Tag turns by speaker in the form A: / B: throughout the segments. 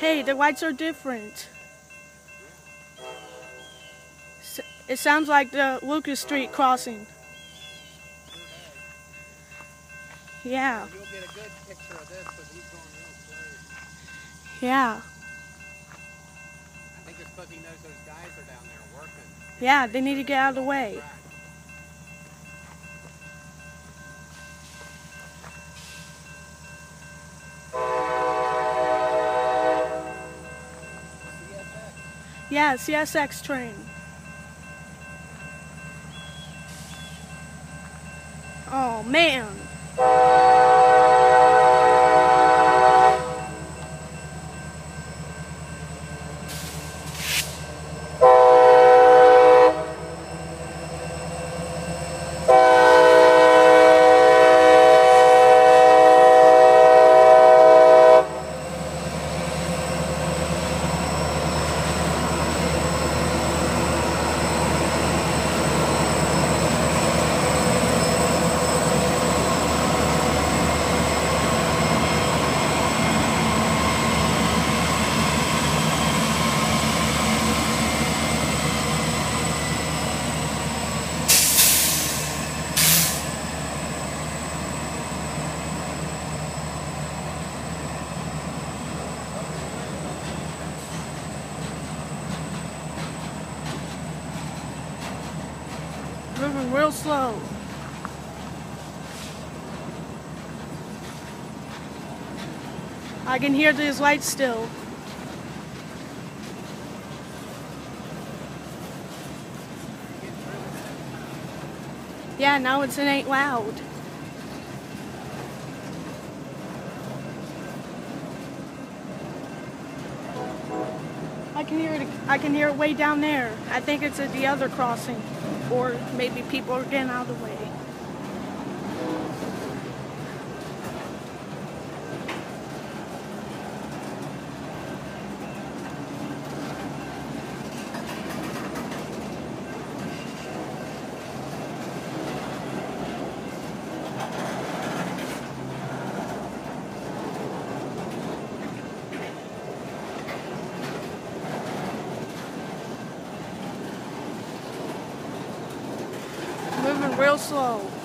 A: Hey, the lights are different. It sounds like the Lucas Street crossing. Yeah,
B: You'll get a good picture of this because he's going real slow.
A: yeah,
B: I think it's because he knows those guys are down there working.
A: yeah, they need to get out of the way. Yeah, CSX train. Oh man. Slow. I can hear these lights still. Yeah, now it's it ain't loud. I can hear it. I can hear it way down there. I think it's at the other crossing, or maybe people are getting out of the way. pessoal.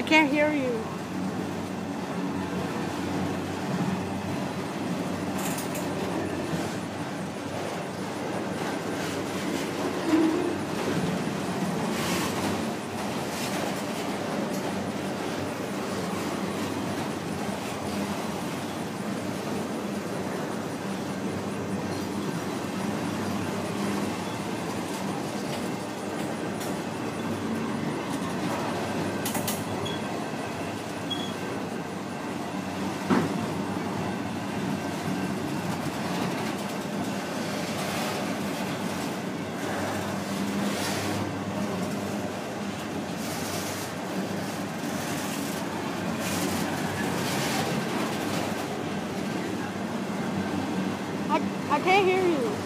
A: I can't hear you. I can't hear you.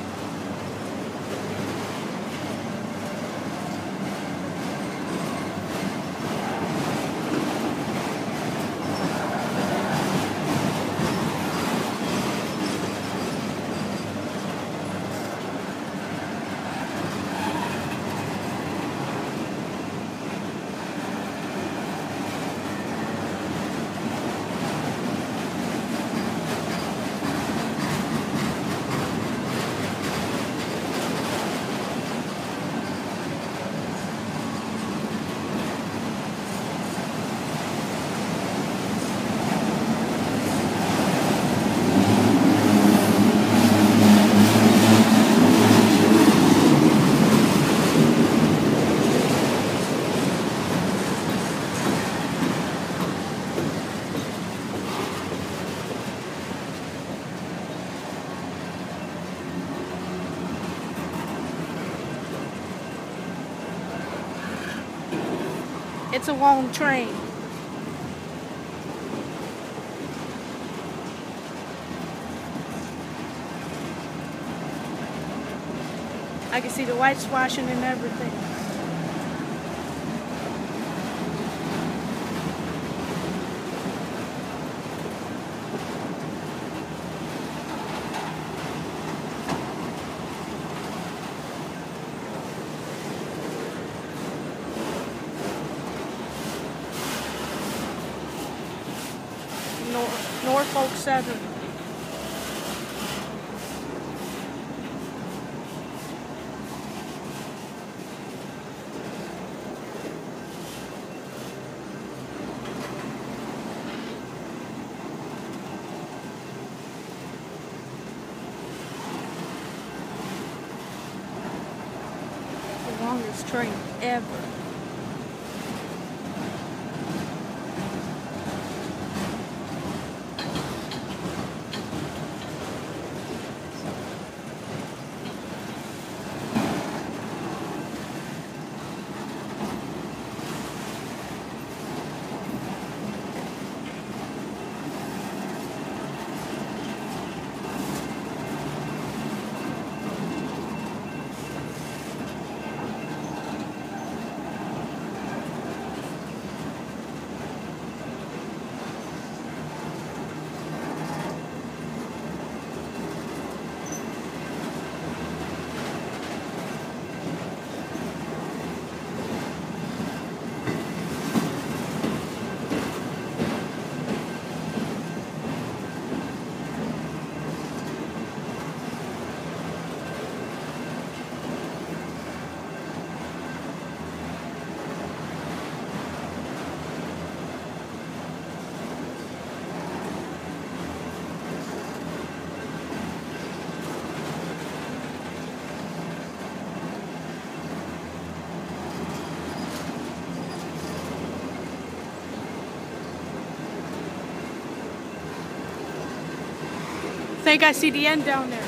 A: It's a long train. I can see the lights flashing and everything. Norfolk Southern. The longest train ever. The end down there.